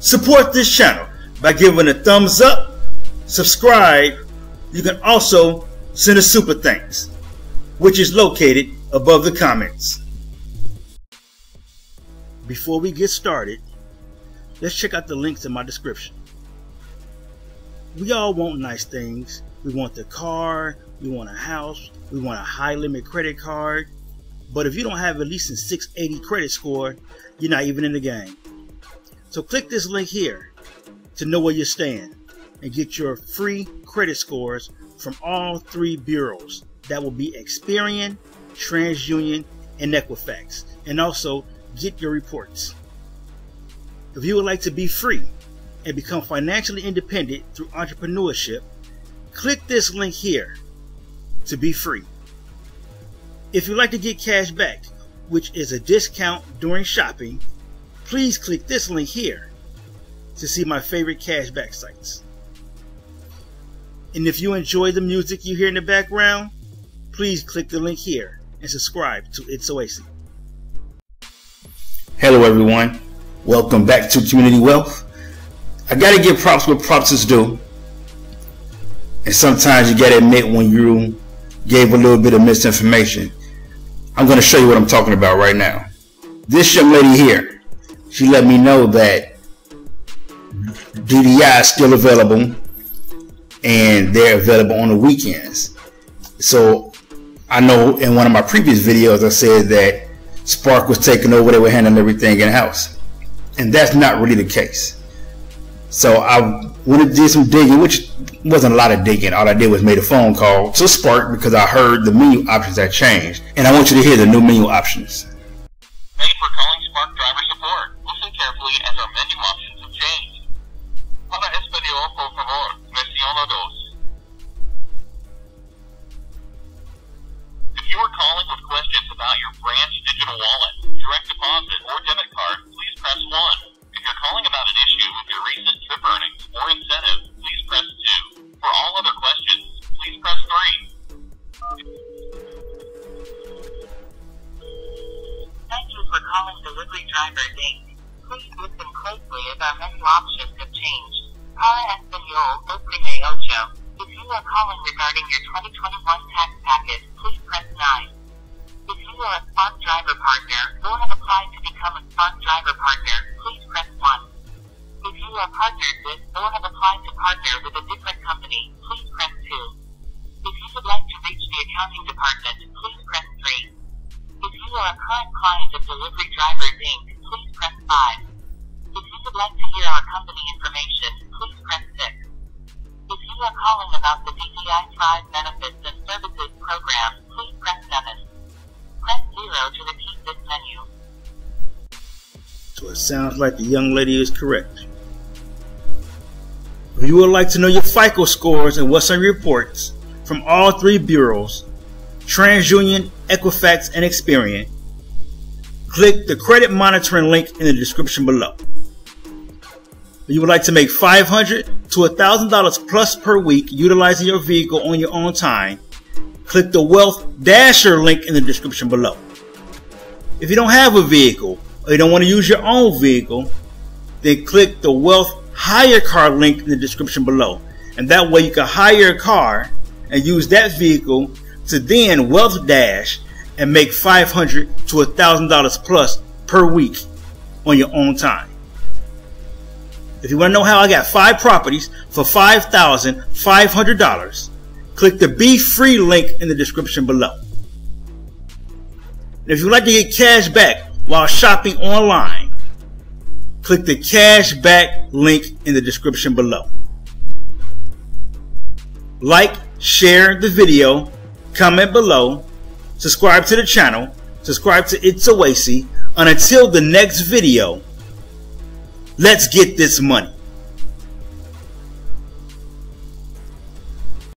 Support this channel by giving a thumbs up, subscribe. You can also send a super thanks, which is located above the comments. Before we get started, let's check out the links in my description. We all want nice things. We want the car, we want a house, we want a high limit credit card. But if you don't have at least a 680 credit score, you're not even in the game. So click this link here to know where you stand and get your free credit scores from all three bureaus. That will be Experian, TransUnion, and Equifax. And also get your reports. If you would like to be free and become financially independent through entrepreneurship, click this link here to be free. If you'd like to get cash back, which is a discount during shopping, please click this link here to see my favorite cashback sites. And if you enjoy the music you hear in the background, please click the link here and subscribe to It's Oasis. Hello everyone, welcome back to Community Wealth. I gotta give props where props is due. And sometimes you gotta admit when you gave a little bit of misinformation. I'm gonna show you what I'm talking about right now. This young lady here, she let me know that DDI is still available and they're available on the weekends. So I know in one of my previous videos I said that Spark was taking over, they were handling everything in house. And that's not really the case. So I went and did some digging, which wasn't a lot of digging. All I did was made a phone call to Spark because I heard the menu options had changed. And I want you to hear the new menu options. You are calling with questions about your branch digital wallet, direct deposit, or debit card, please press 1. If you're calling about an issue with your recent trip earnings or incentive, please press 2. For all other questions, please press 3. Thank you for calling Delivery Driver Inc. Please listen closely as our menu options have changed. Para Espanol, Oprime Ocho. If you are calling regarding your 2021 tax packet, please press 9. If you are a Spark Driver partner or have applied to become a Spark Driver partner, please press 1. If you are partnered with or have applied to partner with a different company, please press 2. If you would like to reach the accounting department, please press 3. If you are a current client of Delivery Drivers Inc., please press 5. If you would like to hear our company information, please press 6. If you are calling about the DDI Thrive Benefits and Services program, please press 7. Press 0 to repeat this menu. So it sounds like the young lady is correct. If you would like to know your FICO scores and what's on your reports from all three bureaus, TransUnion, Equifax, and Experian, click the credit monitoring link in the description below. You would like to make 500 to $1,000 plus per week utilizing your vehicle on your own time, click the Wealth Dasher link in the description below. If you don't have a vehicle or you don't want to use your own vehicle, then click the Wealth HyreCar link in the description below. And that way you can hire a car and use that vehicle to then Wealth Dash and make 500 to $1,000 plus per week on your own time. If you want to know how I got five properties for $5,500, click the Be Free link in the description below. And if you'd like to get cash back while shopping online, click the cash back link in the description below. Like, share the video, comment below, subscribe to the channel, subscribe to It's Oasis, and until the next video, let's get this money.